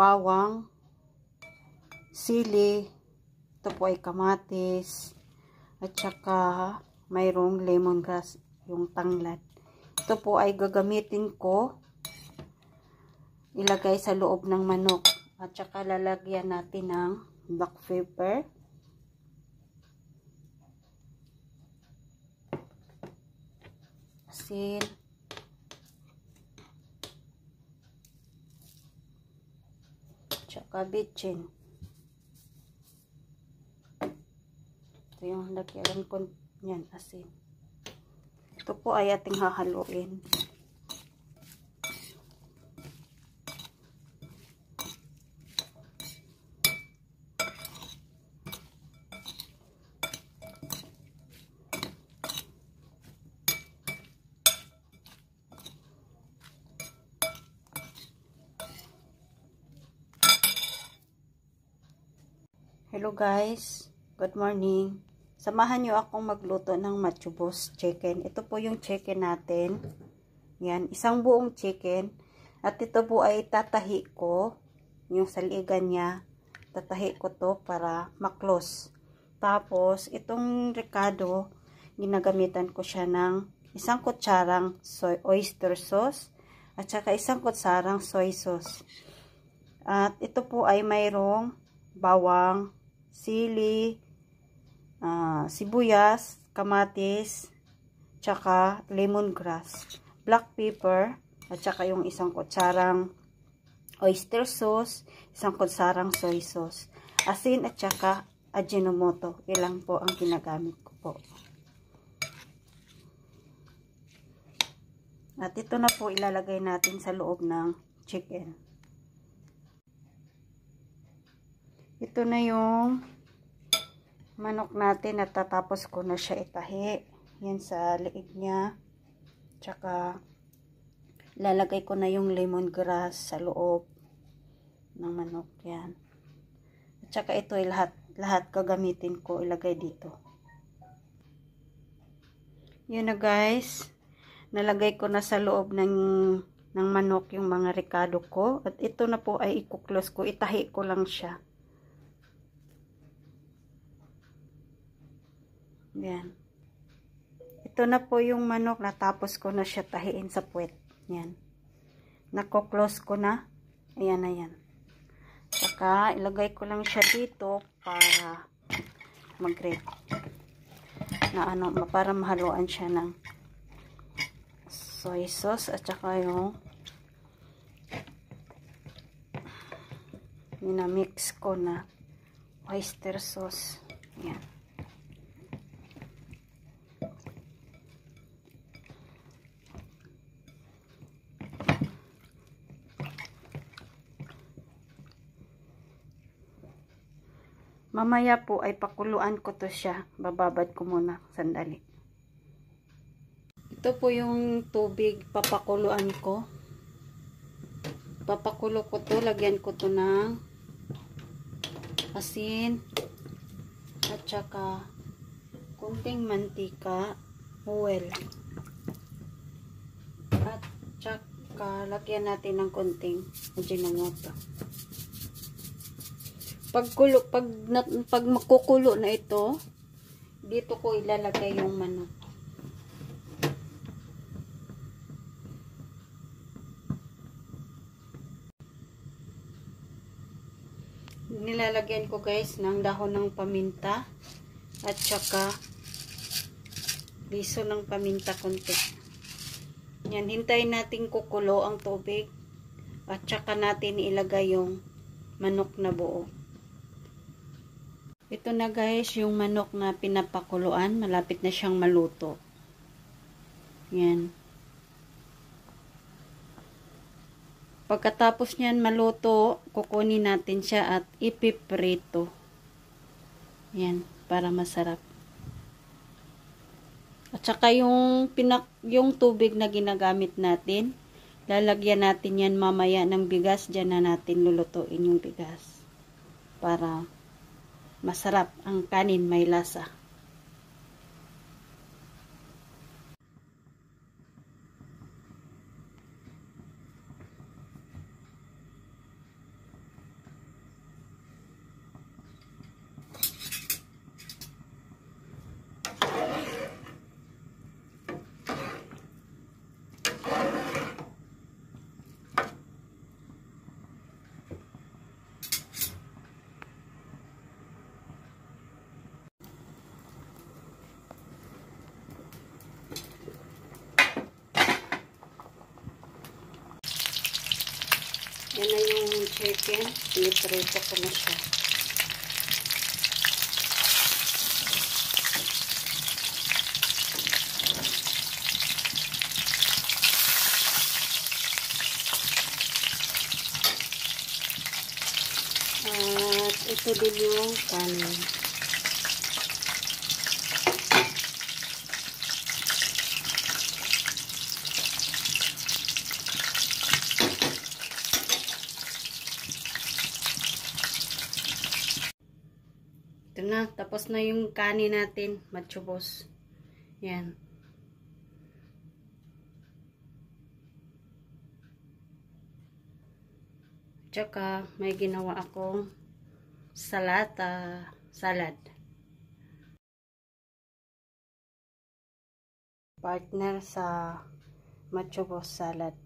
bawang, sili, ito po ay kamatis, at saka mayroong lemongrass, yung tanglad. Ito po ay gagamitin ko ilagay sa loob ng manok. At saka lalagyan natin ng black pepper. Asin. Tsaka bitchin. Ito yung lagyan ko yan, asin. Ito po ay ating hahaluin. Hello guys, good morning. Samahan nyo akong magluto ng machubos chicken. Ito po yung chicken natin. Yan, isang buong chicken. At ito po ay tatahi ko, yung saligan niya. Tatahi ko to para maklos. Tapos, itong recado, ginagamitan ko siya ng isang kutsarang soy oyster sauce at saka isang kutsarang soy sauce. At ito po ay mayroong bawang, sili, uh, sibuyas, kamatis, tsaka lemongrass, black pepper, at tsaka yung isang kutsarang oyster sauce, isang kutsarang soy sauce, asin at tsaka ajinomoto. Ilang po ang ginagamit ko po. At ito na po ilalagay natin sa loob ng chicken. Ito na yung manok natin at tatapos ko na siya itahi. Yan sa liig niya. Tsaka lalagay ko na yung lemongrass sa loob ng manok. Yan. At tsaka ito ay lahat, lahat gagamitin ko ilagay dito. Yun na guys. Nalagay ko na sa loob ng ng manok yung mga ricado ko. At ito na po ay ikuklose ko. Itahi ko lang siya. Yan. Ito na po yung manok. Natapos ko na siya tahiin sa puwet. Yan. Nako-close ko na. Ayan na yan. Saka, ilagay ko lang siya dito para mag-grate. Na ano, para mahaluan siya ng soy sauce at saka yung minamix ko na oyster sauce. Yan. Mamaya po ay pakuluan ko to siya. Bababad ko muna sandali. Ito po yung tubig papakuluan ko. Papakulo ko to. Lagyan ko to ng asin at saka kunting mantika, oil. At saka lagyan natin ng kunting ajinomoto pag kulo, pag, na, pag makukulo na ito, dito ko ilalagay yung manok. Nilalagyan ko guys ng dahon ng paminta at saka liso ng paminta konti. Yan, hintayin natin kukulo ang tubig at saka natin ilagay yung manok na buo. Ito na guys, yung manok na pinapakuluan. Malapit na siyang maluto. Yan. Pagkatapos niyan maluto, kukunin natin siya at ipiprito. Yan, para masarap. At saka yung, pinak, yung tubig na ginagamit natin, lalagyan natin yan mamaya ng bigas. Diyan na natin lulutuin yung bigas. Para Masarap ang kanin may lasa. Chicken. Piniprito ko na siya. At ito din yung kanin. Ito na, tapos na yung kanin natin, machubos. Yan. Tsaka, may ginawa akong salata, salad. Partner sa machubos salad.